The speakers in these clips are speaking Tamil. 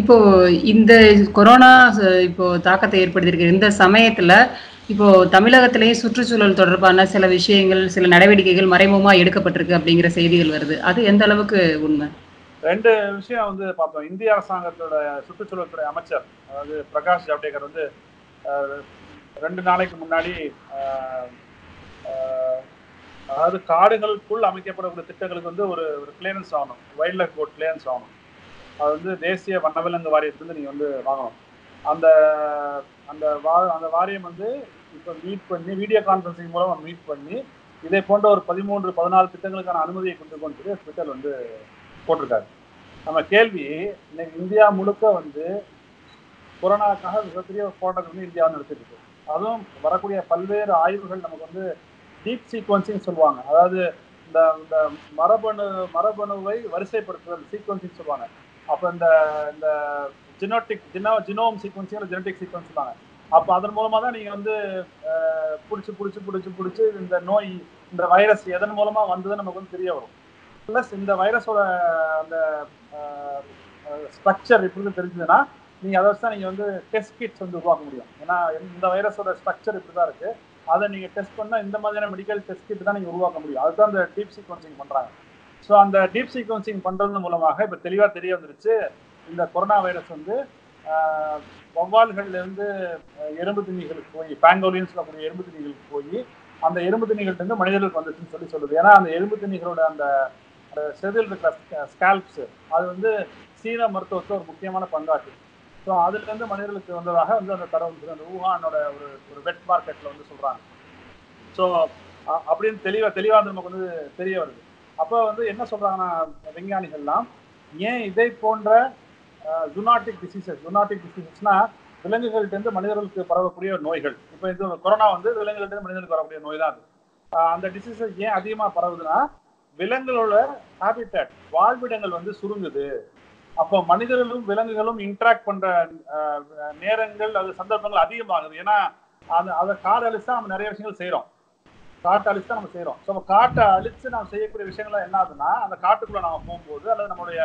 இப்போ இந்த கொரோனா இப்போ தாக்கத்தை ஏற்படுத்தியிருக்கிற இந்த சமயத்துல இப்போ தமிழகத்திலேயே சுற்றுச்சூழல் தொடர்பான சில விஷயங்கள் சில நடவடிக்கைகள் மறைமுகமா எடுக்கப்பட்டிருக்கு அப்படிங்கிற செய்திகள் வருது. அது எந்த அளவுக்கு உண்மை? ரெண்டு விஷயம் வந்து பார்த்தோம் இந்திய அரசாங்கத்தோட சுற்றுச்சூழல் துறை அமைச்சர் அதாவது பிரகாஷ் ஜவடேகர் வந்து ரெண்டு நாளைக்கு முன்னாடி அதாவது காடுகளுக்குள் அமைக்கப்படக்கூடிய திட்டங்களுக்கு வந்து ஒரு ஒரு கிளியரன்ஸ் ஆகணும். வைல்ட் லைஃப் போர்ட் கிளியரன்ஸ் ஆகணும். அது வந்து தேசிய வனவிலங்கு வாரியத்துலேருந்து நீங்கள் வந்து வாங்கணும். அந்த அந்த வா அந்த வாரியம் வந்து இப்போ மீட் பண்ணி வீடியோ கான்ஃபரன்சிங் மூலம் மீட் பண்ணி இதே போன்ற ஒரு பதிமூன்று பதினாலு திட்டங்களுக்கான அனுமதியை கொடுத்துருக்கோன்னு சொல்லி ட்விட்டர் வந்து போட்டிருக்காரு. நம்ம கேள்வி இன்னைக்கு இந்தியா முழுக்க வந்து கொரோனாக்காக மிகப்பெரிய போராட்டம் வந்து இந்தியா வந்து நடத்திட்டு இருக்கு. அதுவும் வரக்கூடிய பல்வேறு ஆய்வுகள் நமக்கு வந்து டீப் சீக்வன்சிங் சொல்லுவாங்க. அதாவது இந்த இந்த மரபணு மரபணுவை வரிசைப்படுத்துதல் சீக்வன்சிங் சொல்லுவாங்க. அப்போ இந்த இந்த ஜெனோட்டிக் Jino genome sequencing genetic sequence தாங்க அப்போ அதன் மூலமாக தான் நீங்கள் வந்து பிடிச்சி பிடிச்சி பிடிச்சி பிடிச்சி இந்த நோய் இந்த வைரஸ் எதன் மூலமாக வந்ததுன்னு நமக்கு வந்து தெரிய வரும். ப்ளஸ் இந்த வைரஸோட அந்த ஸ்ட்ரக்சர் எப்படி தெரிஞ்சதுன்னா நீங்கள் அதை வச்சு தான் நீங்கள் வந்து டெஸ்ட் கிட்ஸ் வந்து உருவாக்க முடியும். ஏன்னா இந்த வைரஸோட ஸ்ட்ரக்சர் இப்படி தான் இருக்குது அதை நீங்கள் டெஸ்ட் பண்ணால் இந்த மாதிரியான மெடிக்கல் டெஸ்ட் கிட் தான் நீங்கள் உருவாக்க முடியும். அதுதான் அந்த டீப் சீக்வன்சிங் பண்ணுறாங்க ஸோ அந்த டீப் சீக்வன்சிங் பண்ணுறது மூலமாக இப்போ தெளிவாக தெரிய வந்துருச்சு. இந்த கொரோனா வைரஸ் வந்து வவ்வால்கள்லேருந்து எறும்பு திணிகளுக்கு போய் பேங்கோலின்னு சொல்லக்கூடிய எறும்பு திணிகளுக்கு போய் அந்த எறும்பு திணிகள்லேருந்து மனிதர்களுக்கு வந்துச்சுன்னு சொல்லி சொல்லுது. ஏன்னா அந்த எறும்பு திணிகளோட அந்த செதில் இருக்கிற ஸ்கேல்ப்ஸ் அது வந்து சீன மருத்துவத்தில் ஒரு முக்கியமான பங்காற்று ஸோ அதுலேருந்து மனிதர்களுக்கு வந்ததாக வந்து அந்த தரவு அந்த ஊகானோட ஒரு ஒரு வெட் மார்க்கெட்டில் வந்து சொல்கிறாங்க ஸோ அப்படின்னு தெளிவாக தெளிவாக வந்து நமக்கு வந்து தெரிய வருது. அப்போ வந்து என்ன சொல்கிறாங்கன்னா விஞ்ஞானிகள்லாம் ஏன் இதை போன்ற ஜுனாட்டிக் டிசீசஸ் ஜுனாட்டிக் டிசீசஸ்னா விலங்குகள்கிட்டருந்து மனிதர்களுக்கு பரவக்கூடிய நோய்கள். இப்போ இது கொரோனா வந்து விலங்குகள்கிட்ட மனிதர்களுக்கு வரக்கூடிய நோய் தான் அது. அந்த டிசீசஸ் ஏன் அதிகமாக பரவுதுன்னா விலங்குகளோட ஹேபிட்டட் வாழ்விடங்கள் வந்து சுருங்குது. அப்போ மனிதர்களும் விலங்குகளும் இன்ட்ராக்ட் பண்ற நேரங்கள் அது சந்தர்ப்பங்கள் அதிகமாகுது. ஏன்னா அது அதை காடு தான் நம்ம நிறைய விஷயங்கள் செய்கிறோம் காட்டை அழிச்சு தான் நம்ம செய்கிறோம் ஸோ காட்டை அழிச்சு நம்ம செய்யக்கூடிய விஷயங்கள்லாம் என்ன ஆகுதுன்னா அந்த காட்டுக்குள்ளே நம்ம போகும்போது அல்லது நம்மளுடைய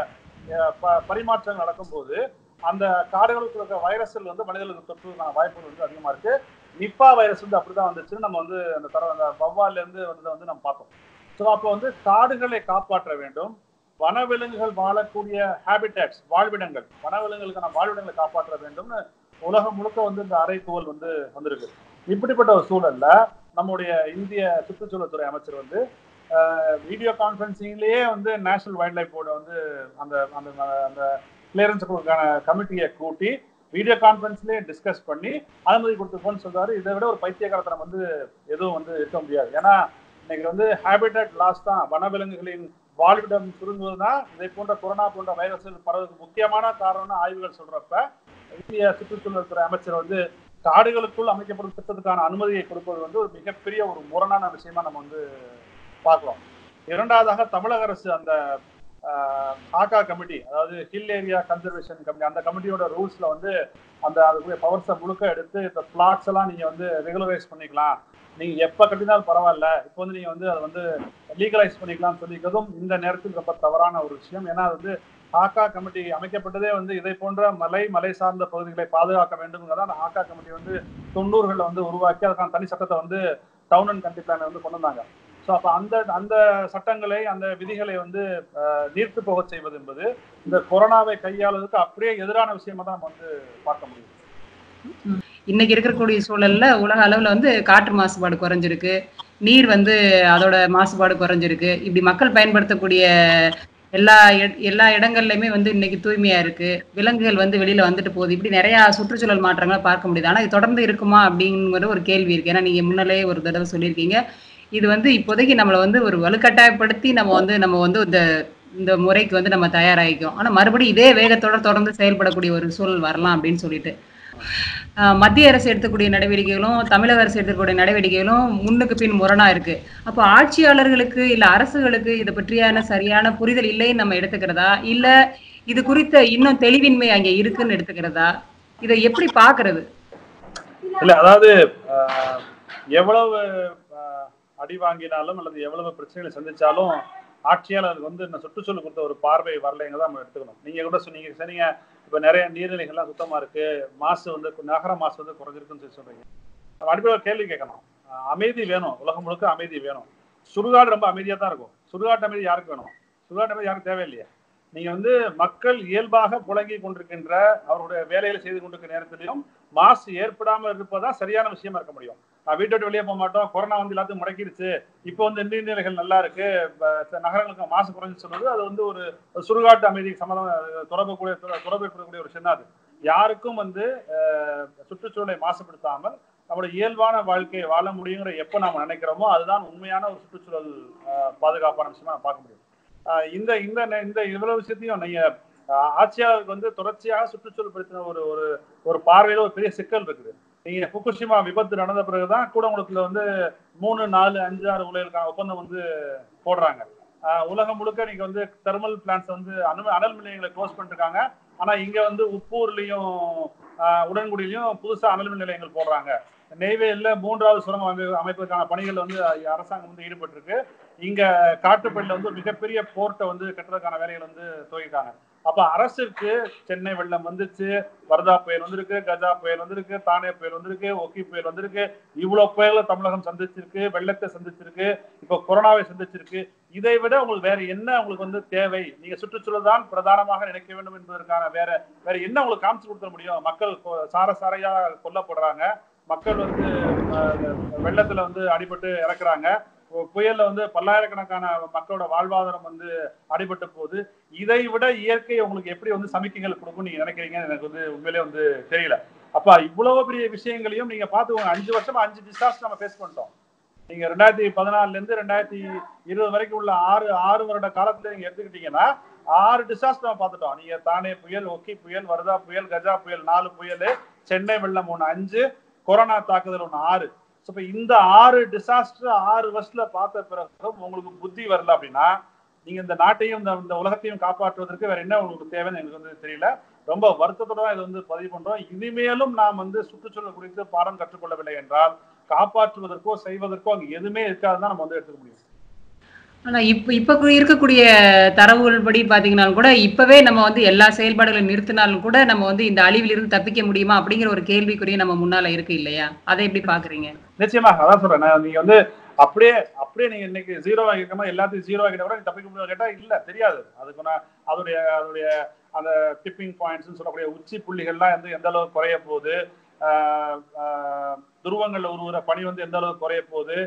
ப- பரிமாற்றங்கள் நடக்கும்போது அந்த காடுகளுக்கு இருக்கிற வைரஸ்கள் வந்து மனிதர்களுக்கு தொற்றுக்கான வாய்ப்புகள் வந்து அதிகமாக இருக்கு. நிப்பா வைரஸ் வந்து அப்படிதான் வந்துச்சுன்னு நம்ம வந்து அந்த தர அந்த வவ்வால்லேருந்து வந்ததை வந்து நம்ம பார்த்தோம். ஸோ அப்போ வந்து காடுகளை காப்பாற்ற வேண்டும். வனவிலங்குகள் வாழக்கூடிய ஹேபிட்டட்ஸ் வாழ்விடங்கள் வனவிலங்குகளுக்கான வாழ்விடங்களை காப்பாற்ற வேண்டும்னு உலகம் முழுக்க வந்து இந்த அறைகூவல் வந்து வந்திருக்கு. இப்படிப்பட்ட ஒரு சூழல்ல நம்முடைய இந்திய சுற்றுச்சூழல் துறை அமைச்சர் வந்து வீடியோ கான்ஃபரன்சிங்லேயே வந்து நேஷனல் வைல்ட் லைஃப் போர்டை வந்து அந்த அந்த அந்த கிளியரன்ஸுக்கான கமிட்டியை கூட்டி வீடியோ கான்ஃபரன்ஸ்லேயே டிஸ்கஸ் பண்ணி அனுமதி கொடுத்துருக்கோன்னு சொல்றாரு. இதை விட ஒரு பைத்தியகாரத்தனம் வந்து எதுவும் வந்து இருக்க முடியாது. ஏன்னா இன்னைக்கு வந்து ஹேபிட்டட் லாஸ் தான் வனவிலங்குகளின் வாழ்விடம் சுருங்குவது தான் இதை போன்ற கொரோனா போன்ற வைரஸ்கள் பரவதுக்கு முக்கியமான காரணம்னு ஆய்வுகள் சொல்றப்ப இந்திய சுற்றுச்சூழல் துறை அமைச்சர் வந்து காடுகளுக்குள் அமைக்கப்படும் திட்டத்துக்கான அனுமதியை கொடுப்பது வந்து ஒரு மிகப்பெரிய ஒரு முரணான விஷயமா நம்ம வந்து பார்க்கலாம் இரண்டாவதாக தமிழக அரசு அந்த ஆகா கமிட்டி அதாவது ஹில் ஏரியா கன்சர்வேஷன் கமிட்டி அந்த கமிட்டியோட ரூல்ஸ்ல வந்து அந்த அதுக்குரிய பவர்ஸை முழுக்க எடுத்து இந்த பிளாட்ஸ் எல்லாம் நீங்க வந்து ரெகுலரைஸ் பண்ணிக்கலாம். நீங்க எப்ப கட்டினாலும் பரவாயில்ல. இப்போ வந்து நீங்க வந்து அதை வந்து லீகலைஸ் பண்ணிக்கலாம்னு சொல்லிக்கிறதும் இந்த நேரத்தில் ரொம்ப தவறான ஒரு விஷயம். ஏன்னா அது வந்து ஆக்கா கமிட்டி அமைக்கப்பட்டதே வந்து இதை போன்ற மலை மலை சார்ந்த பகுதிகளை பாதுகாக்க வேண்டும்ங்கிறதா அந்த ஆக்கா கமிட்டி வந்து தொண்ணூறுகளில் வந்து உருவாக்கி அதுக்கான தனி சட்டத்தை வந்து டவுன் அண்ட் கண்ட்ரி பிளான் வந்து கொண்டு வந்தாங்க. ஸோ அப்போ அந்த அந்த சட்டங்களை அந்த விதிகளை வந்து அஹ், நீர்த்து போக செய்வது என்பது இந்த கொரோனாவை கையாளுவதற்கு அப்படியே எதிரான விஷயமா தான் நம்ம வந்து பார்க்க முடியும். இன்னைக்கு இருக்கக்கூடிய சூழல்ல உலக அளவுல வந்து காற்று மாசுபாடு குறைஞ்சிருக்கு. நீர் வந்து அதோட மாசுபாடு குறைஞ்சிருக்கு. இப்படி மக்கள் பயன்படுத்தக்கூடிய எல்லா எல்லா இடங்கள்லையுமே வந்து இன்னைக்கு தூய்மையா இருக்கு. விலங்குகள் வந்து வெளியில வந்துட்டு போகுது. இப்படி நிறைய சுற்றுச்சூழல் மாற்றங்களை பார்க்க முடியுது. ஆனா இது தொடர்ந்து இருக்குமா அப்படிங்கிற ஒரு கேள்வி இருக்கு. ஏன்னா நீங்க முன்னாலே ஒரு தடவை சொல்லியிருக்கீங்க. இது வந்து இப்போதைக்கு நம்மளை வந்து ஒரு வலுக்கட்டாயப்படுத்தி நம்ம வந்து நம்ம வந்து இந்த இந்த முறைக்கு வந்து நம்ம தயாராகிக்கும். ஆனா மறுபடியும் இதே வேகத்தோட தொடர்ந்து செயல்படக்கூடிய ஒரு சூழல் வரலாம் அப்படின்னு சொல்லிட்டு. மத்திய அரசு எடுத்தக்கூடிய நடவடிக்கைகளும் தமிழக அரசு எடுக்கக்கூடிய நடவடிக்கைகளும் முன்னுக்கு பின் முரணா இருக்கு. அப்போ ஆட்சியாளர்களுக்கு இல்ல அரசுகளுக்கு இதை பற்றியான சரியான புரிதல் இல்லைன்னு நம்ம எடுத்துக்கிறதா? இல்ல இது குறித்த இன்னும் தெளிவின்மை அங்க இருக்குன்னு எடுத்துக்கிறதா? இதை எப்படி பாக்குறது இல்ல அதாவது எவ்வளவு அடி வாங்கினாலும் அல்லது எவ்வளவு பிரச்சனைகளை சந்திச்சாலும் ஆட்சியாளருக்கு வந்து இந்த சுற்றுச்சூழல் கொடுத்த ஒரு பார்வை வரலைங்க தான் நம்ம எடுத்துக்கணும். நீங்க கூட சொன்னீங்க சொன்னீங்க. இப்ப நிறைய நீர்நிலைகள்லாம் சுத்தமா இருக்கு. மாசு வந்து நகர மாசு வந்து குறைஞ்சிருக்குன்னு சொல்லி சொல்றீங்க. அடிப்படையில் கேள்வி கேட்கணும் அமைதி வேணும். உலகம் முழுக்க அமைதி வேணும். சுடுகாடு ரொம்ப அமைதியா தான் இருக்கும். சுடுகாட்டு அமைதி யாருக்கு வேணும்? சுடுகாட்டு அமைதி யாருக்கு தேவையில்லையே? நீங்க வந்து மக்கள் இயல்பாக புழங்கி கொண்டிருக்கின்ற அவருடைய வேலைகளை செய்து கொண்டிருக்கிற நேரத்திலையும் மாசு ஏற்படாமல் இருப்பதா சரியான விஷயமா இருக்க முடியும்? வீட்டை விட்டு வெளியே போக மாட்டோம். கொரோனா வந்து எல்லாத்தையும் முடக்கிருச்சு. இப்போ வந்து நீர்நிலைகள் நல்லா இருக்கு. நகரங்களுக்கு மாசு குறைஞ்சு சொல்றது அது வந்து ஒரு சுடுகாட்டு அமைதி சம்மந்தம் தொடர்பு கூடிய தொடர்பு ஏற்படக்கூடிய ஒரு விஷயம் அது. யாருக்கும் வந்து சுற்றுச்சூழலை மாசுபடுத்தாமல் நம்மளுடைய இயல்பான வாழ்க்கையை வாழ முடியுங்கிற எப்போ நாம நினைக்கிறோமோ அதுதான் உண்மையான ஒரு சுற்றுச்சூழல் அஹ், பாதுகாப்பான விஷயமா நம்ம பார்க்க முடியும். இந்த இந்த இந்த இவ்வளவு விஷயத்தையும் நீங்க ஆட்சியாளருக்கு வந்து தொடர்ச்சியாக சுற்றுச்சூழல் படுத்தின ஒரு ஒரு ஒரு பார்வையில ஒரு பெரிய சிக்கல் இருக்குது. நீங்க புக்குஷிமா விபத்து நடந்த பிறகுதான் கூடங்குளத்துல வந்து மூணு நாலு அஞ்சு ஆறு உலைகளுக்கான ஒப்பந்தம் வந்து போடுறாங்க. உலகம் முழுக்க நீங்க வந்து தெர்மல் பிளான்ஸ் வந்து அனு அனல் நிலையங்களை க்ளோஸ் பண்ணிருக்காங்க ஆனா இங்க வந்து உப்பூர்லயும் ஆஹ் உடன்குடியிலையும் புதுசா அனல் மின் நிலையங்கள் போடுறாங்க. நெய்வேலியில் மூன்றாவது சுரங்கம் அமைப்பு அமைப்பதற்கான பணிகள் வந்து அரசாங்கம் வந்து ஈடுபட்டிருக்கு. இங்க காட்டுப்பள்ளியில் வந்து மிகப்பெரிய போர்ட்டை வந்து கட்டுறதுக்கான வேலைகள் வந்து துவங்கிட்டாங்க அப்ப அரசுக்கு சென்னை வெள்ளம் வந்துச்சு வர்தா புயல் வந்திருக்கு கஜா புயல் வந்திருக்கு தானே புயல் வந்திருக்கு ஒக்கி புயல் வந்திருக்கு இவ்வளவு புயல தமிழகம் சந்திச்சிருக்கு வெள்ளத்தை சந்திச்சிருக்கு இப்ப கொரோனாவை சந்திச்சிருக்கு. இதை விட உங்களுக்கு வேற என்ன உங்களுக்கு வந்து தேவை? நீங்க சுற்றுச்சூழல் தான் பிரதானமாக நினைக்க வேண்டும் என்பதற்கான வேற வேற என்ன உங்களுக்கு காமிச்சு கொடுக்க முடியும்? மக்கள் கொ- சார சாரையா கொல்லப்படுறாங்க. மக்கள் வந்து வெள்ளத்துல வந்து அடிபட்டு இறக்குறாங்க. புயல்ல வந்து பல்லாயிரக்கணக்கான மக்களோட வாழ்வாதாரம் வந்து அடிபட்டு போகுது. இதை விட இயற்கை உங்களுக்கு எப்படி வந்து சமிக்கைகள் கொடுக்கும் நீங்க நினைக்கிறீங்கன்னு எனக்கு வந்து உண்மையிலே வந்து தெரியல. அப்ப இவ்வளவு பெரிய விஷயங்களையும் நீங்க பாத்துக்கோங்க அஞ்சு வருஷமா அஞ்சு டிசாஸ்டர் நம்ம ஃபேஸ் பண்ணிட்டோம். நீங்க ரெண்டாயிரத்தி பதினாலுல இருந்து ரெண்டாயிரத்தி இருபது வரைக்கும் உள்ள ஆறு ஆறு வருட காலத்துல நீங்க எடுத்துக்கிட்டீங்கன்னா ஆறு டிசாஸ்டர் நம்ம பார்த்துட்டோம். நீங்க தானே புயல் ஒக்கி புயல் வருதா புயல் கஜா புயல் நாலு புயல் சென்னை வெள்ளம் ஒண்ணு அஞ்சு கொரோனா தாக்குதல் ஒன்று ஆறு. ஸோ இப்போ இந்த ஆறு டிசாஸ்டர் ஆறு வருஷத்துல பார்த்த பிறகு உங்களுக்கு புத்தி வரல அப்படின்னா நீங்க இந்த நாட்டையும் இந்த இந்த உலகத்தையும் காப்பாற்றுவதற்கு வேற என்ன உங்களுக்கு தேவைன்னு எனக்கு வந்து தெரியல. ரொம்ப வருத்தத்தோட தான் இதை வந்து பதிவு பண்றோம். இனிமேலும் நாம் வந்து சுற்றுச்சூழல் குறித்து பாடம் கற்றுக்கொள்ளவில்லை என்றால் காப்பாற்றுவதற்கோ செய்வதற்கோ அங்கே எதுவுமே இருக்காதுதான் நம்ம வந்து எடுத்துக்க முடியும். ஆனா இப்ப இப்ப இருக்கக்கூடிய தரவுகள் படி பாத்தீங்கன்னாலும் கூட இப்பவே நம்ம வந்து எல்லா செயல்பாடுகளையும் நிறுத்தினாலும் கூட நம்ம வந்து இந்த அழிவிலிருந்து தப்பிக்க முடியுமா அப்படிங்கிற ஒரு கேள்விக்குரிய நம்ம முன்னால இருக்கு இல்லையா? அதை எப்படி பாக்குறீங்க? நிச்சயமாக அதான் சொல்றேன். நான் நீங்க வந்து அப்படியே அப்படியே நீங்க இன்னைக்கு ஜீரோ ஆகிருக்கமா எல்லாத்தையும் ஜீரோ ஆகிட்ட கூட தப்பிக்க முடியும் கேட்டா இல்ல தெரியாது. அதுக்கு நான் அதோடைய அதோடைய அந்த டிப்பிங் பாயிண்ட்ஸ் சொல்லக்கூடிய உச்சி புள்ளிகள்லாம் வந்து எந்த அளவுக்கு குறைய போகுது? துருவங்கள்ல உருவுற பணி வந்து எந்த அளவுக்கு குறைய போகுது?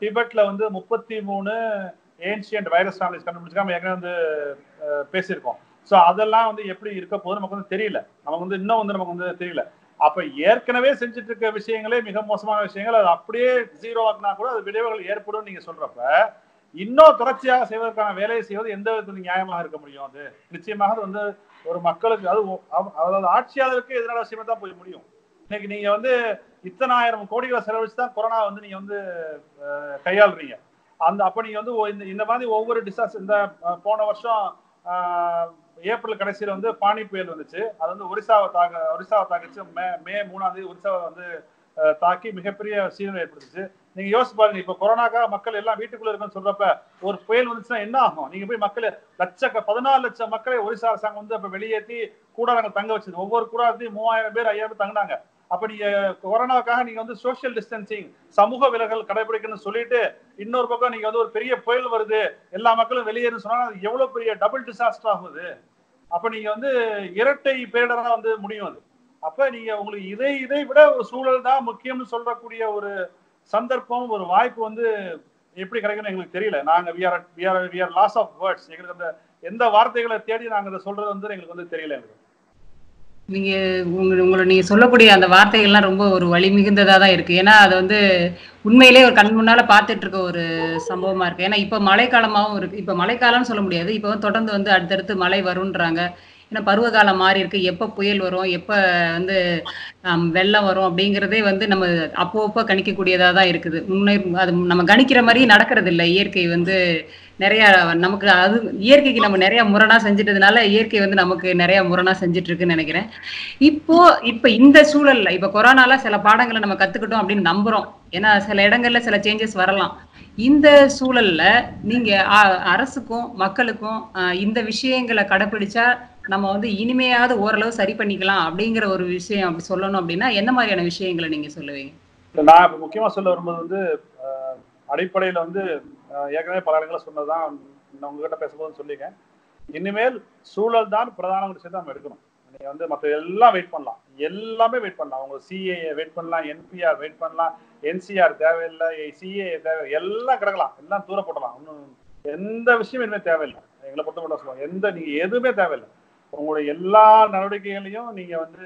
டிபெட்ல வந்து முப்பத்தி மூணு ஏன்ஷியன்ட் வைரஸ் நாலேஜ் கண்டுபிடிச்சிக்காம ஏற்கனவே வந்து பேசியிருக்கோம். ஸோ அதெல்லாம் வந்து எப்படி இருக்க போகுது நமக்கு வந்து தெரியல. நமக்கு வந்து இன்னும் வந்து நமக்கு வந்து தெரியல. அப்ப ஏற்கனவே செஞ்சுட்டு இருக்க விஷயங்களே மிக மோசமான விஷயங்கள். அது அப்படியே ஜீரோ ஆக்குனா கூட அது விளைவுகள் ஏற்படும் நீங்க சொல்றப்ப இன்னும் தொடர்ச்சியாக செய்வதற்கான வேலையை செய்வது எந்த விதத்தில் நியாயமாக இருக்க முடியும் அது? நிச்சயமாக அது வந்து ஒரு மக்களுக்கு அது அதாவது ஆட்சியாளருக்கு எதிரான விஷயமா தான் போய் முடியும். இன்னைக்கு நீங்க வந்து இத்தனாயிரம் கோடிகளை செலவழிச்சு தான் கொரோனா வந்து நீங்க வந்து கையாளுறீங்க. அந்த அப்ப நீங்க வந்து இந்த இந்த மாதிரி ஒவ்வொரு டிசாஸ்டர் இந்த போன வருஷம் ஏப்ரல் கடைசியில வந்து பானி புயல் வந்துச்சு. அது வந்து ஒரிசாவை தாக்க ஒரிசாவை தாக்கிச்சு. மே மே மூணாம் தேதி ஒரிசாவை வந்து தாக்கி மிகப்பெரிய சீரழிவு ஏற்படுத்துச்சு. நீங்க யோசிச்சு பாருங்க இப்ப கொரோனாக்காக மக்கள் எல்லாம் வீட்டுக்குள்ள இருக்குன்னு சொல்றப்ப ஒரு புயல் வந்துச்சுன்னா என்ன ஆகும்? நீங்க போய் மக்கள் லட்ச பதினாலு லட்சம் மக்களை ஒரிசா அரசாங்கம் வந்து அப்ப வெளியேற்றி கூடாரங்கள் தங்க வச்சது. ஒவ்வொரு கூடாரத்தையும் மூவாயிரம் பேர் ஐயாயிரம் பேர் தங்கினாங்க. அப்ப நீங்க கொரோனாவுக்காக நீங்க வந்து சோஷியல் டிஸ்டன்சிங் சமூக விலகல் கடைபிடிக்கணும்னு சொல்லிட்டு இன்னொரு பக்கம் நீங்க வந்து ஒரு பெரிய புயல் வருது எல்லா மக்களும் வெளியேறுன்னு சொன்னா அது எவ்வளவு பெரிய டபுள் டிசாஸ்டர் ஆகுது. அப்ப நீங்க வந்து இரட்டை பேரிடரா வந்து முடியும் அது. அப்ப நீங்க உங்களுக்கு இதை இதை விட ஒரு சூழல் தான் முக்கியம்னு சொல்லக்கூடிய ஒரு சந்தர்ப்பம் ஒரு வாய்ப்பு வந்து எப்படி கிடைக்கும்னு எங்களுக்கு தெரியல. நாங்க we are we are we are loss of words எங்களுக்கு அந்த எந்த வார்த்தைகளை தேடி நாங்க அதை சொல்றது வந்து எங்களுக்கு வந்து தெரியல எங்களுக்கு. நீங்க உங்க உங்களை நீங்க சொல்லக்கூடிய அந்த வார்த்தைகள்லாம் ரொம்ப ஒரு வழி மிகுந்ததா தான் இருக்கு. ஏன்னா அது வந்து உண்மையிலே ஒரு கண் முன்னால பார்த்துட்டு இருக்க ஒரு சம்பவமா இருக்கு. ஏன்னா இப்ப மழைக்காலமாவும் இருக்கு. இப்ப மழைக்காலம்னு சொல்ல முடியாது. இப்ப வந்து தொடர்ந்து வந்து அடுத்தடுத்து மழை வரும்ன்றாங்க. ஏன்னா பருவகாலம் மாறி இருக்கு. எப்ப புயல் வரும்? எப்ப வந்து வெள்ளம் வரும்? அப்படிங்கிறதே வந்து நம்ம அப்போ அப்போ கணிக்கக்கூடியதா தான் இருக்குது. முன்னே அது நம்ம கணிக்கிற மாதிரி நடக்கிறது இல்லை இயற்கை வந்து நிறைய நமக்கு அது இயற்கைக்கு நம்ம நிறைய முரணா செஞ்சிட்டதுனால இயற்கை வந்து நமக்கு நிறைய முரணா செஞ்சுட்டு இருக்குன்னு நினைக்கிறேன். இப்போ இப்ப இந்த சூழல்ல இப்ப கொரோனால சில பாடங்களை நம்ம கத்துக்கிட்டோம் அப்படின்னு நம்புறோம். ஏன்னா சில இடங்கள்ல சில சேஞ்சஸ் வரலாம். இந்த சூழல்ல நீங்க அரசுக்கும் மக்களுக்கும் அஹ், இந்த விஷயங்களை கடைபிடிச்சா நம்ம வந்து இனிமையாவது ஓரளவு சரி பண்ணிக்கலாம் அப்படிங்கிற ஒரு விஷயம் அப்படி சொல்லணும் அப்படின்னா என்ன மாதிரியான விஷயங்களை நீங்க சொல்லுவீங்க? நான் முக்கியமா சொல்ல வரும்போது வந்து அடிப்படையில வந்து ஏற்கனவே பல இடங்களை சொன்னதுதான். நான் உங்ககிட்ட பேசும்போது சொல்லியிருக்கேன். இனிமேல் சூழல் தான் பிரதான விஷயத்தை நம்ம எடுக்கணும். நீங்கள் வந்து மற்ற எல்லாம் வெயிட் பண்ணலாம். எல்லாமே வெயிட் பண்ணலாம். அவங்க சிஏ வெயிட் பண்ணலாம் என்பிஆர் வெயிட் பண்ணலாம் என்சிஆர் தேவையில்லை சிஏ தேவை எல்லாம் கிடக்கலாம். எல்லாம் தூர போடலாம் ஒன்றும் எந்த விஷயம் இனிமேல் தேவையில்லை. எங்களை பொறுத்த மட்டும் எந்த நீங்கள் எதுவுமே தேவையில்லை. உங்களுடைய எல்லா நடவடிக்கைகளையும் நீங்கள் வந்து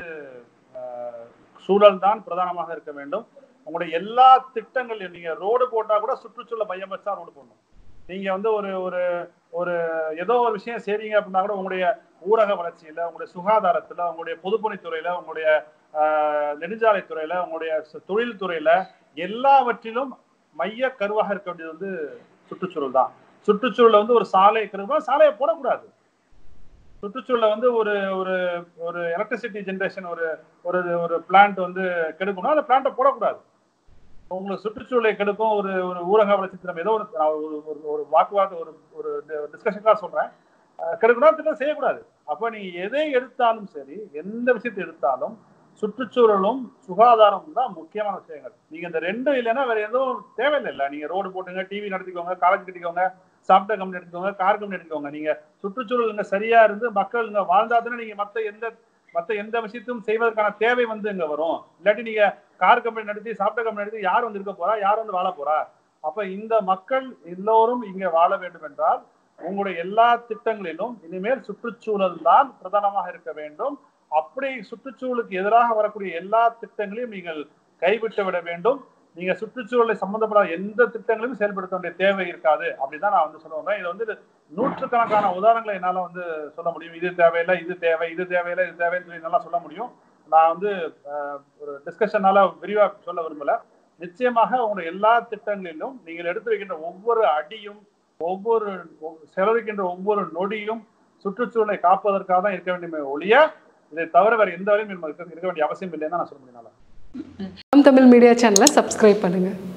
சூழல் தான் பிரதானமாக இருக்க வேண்டும். உங்களுடைய எல்லா திட்டங்களையும் நீங்க ரோடு போட்டா கூட சுற்றுச்சூழல் மையம் வச்சு ரோடு போடணும். நீங்க வந்து ஒரு ஒரு ஒரு ஏதோ ஒரு விஷயம் செய்றீங்க அப்படின்னா கூட உங்களுடைய ஊரக வளர்ச்சியில உங்களுடைய சுகாதாரத்துல உங்களுடைய பொதுப்பணித்துறையில உங்களுடைய நெடுஞ்சாலைத்துறையில உங்களுடைய தொழில் துறையில எல்லாவற்றிலும் மைய கருவாக இருக்க வேண்டியது வந்து சுற்றுச்சூழல் தான். சுற்றுச்சூழல வந்து ஒரு சாலை கருவா சாலையை போடக்கூடாது. சுற்றுச்சூழல வந்து ஒரு ஒரு ஒரு எலக்ட்ரிசிட்டி ஜென்ரேஷன் ஒரு ஒரு ஒரு பிளான்ட் வந்து கெடுக்கணும். அந்த பிளான்ட்டை போடக்கூடாது. உங்களுக்கு சுற்றுச்சூழலை கெடுக்கும் ஒரு ஒரு ஊரக வளர்ச்சி திட்டம் ஏதோ ஒரு ஒரு ஒரு ஒரு வாக்குவாதம் ஒரு ஒரு டிஸ்கஷனுக்காக சொல்றேன். கெடுக்கணும் திட்டம் செய்யக்கூடாது. அப்ப நீங்க எதை எடுத்தாலும் சரி எந்த விஷயத்தை எடுத்தாலும் சுற்றுச்சூழலும் சுகாதாரமும் தான் முக்கியமான விஷயங்கள். நீங்க இந்த ரெண்டும் இல்லைன்னா வேற எதுவும் தேவையில்லை நீங்க ரோடு போட்டுங்க டிவி நடத்திக்கோங்க காலேஜ் கட்டிக்கோங்க சாப்பிட்ட கம்பெனி எடுத்துக்கோங்க கார் கம்பெனி எடுத்துக்கோங்க. நீங்க சுற்றுச்சூழல் இங்க சரியா இருந்து மக்கள் இங்க வாழ்ந்தாதானே நீங்க மத்த எந்த மத்த எந்த விஷயத்தையும் செய்வதற்கான தேவை வந்து இங்க வரும். இல்லாட்டி நீங்க கார் கம்பெனி நடத்தி சாப்பிட்ட கம்பெனி நடத்தி யார் வந்து இருக்க போறா யார் வந்து வாழ போறா? அப்ப இந்த மக்கள் எல்லோரும் இங்க வாழ வேண்டும் என்றால் உங்களுடைய எல்லா திட்டங்களிலும் இனிமேல் சுற்றுச்சூழல் தான் பிரதானமாக இருக்க வேண்டும். அப்படி சுற்றுச்சூழலுக்கு எதிராக வரக்கூடிய எல்லா திட்டங்களையும் நீங்கள் கைவிட்டு விட வேண்டும். நீங்க சுற்றுச்சூழலை சம்பந்தப்படாத எந்த திட்டங்களையும் செயல்படுத்த வேண்டிய தேவை இருக்காது. அப்படிதான் நான் வந்து சொல்லுவேன் இது வந்து நூற்றுக்கணக்கான உதாரணங்களை என்னால வந்து சொல்ல முடியும். இது தேவையில்லை இது தேவை இது தேவையில்லை இது தேவைன்னு சொல்லி நல்லா சொல்ல முடியும். நான் வந்து ஒரு டிஸ்கஷனால விரிவா சொல்ல விரும்பல. நிச்சயமாக உங்களுடைய எல்லா திட்டங்களிலும் நீங்கள் எடுத்து வைக்கின்ற ஒவ்வொரு அடியும் ஒவ்வொரு செலவிக்கின்ற ஒவ்வொரு நொடியும் சுற்றுச்சூழலை காப்பதற்காக தான் இருக்க வேண்டிய ஒழிய இதை தவிர வேற எந்த வரையும் இருக்க வேண்டிய அவசியம் இல்லைன்னு நான் சொல்ல முடியும். தமிழ் மீடியா சேனலை சப்ஸ்கிரைப் பண்ணுங்கள்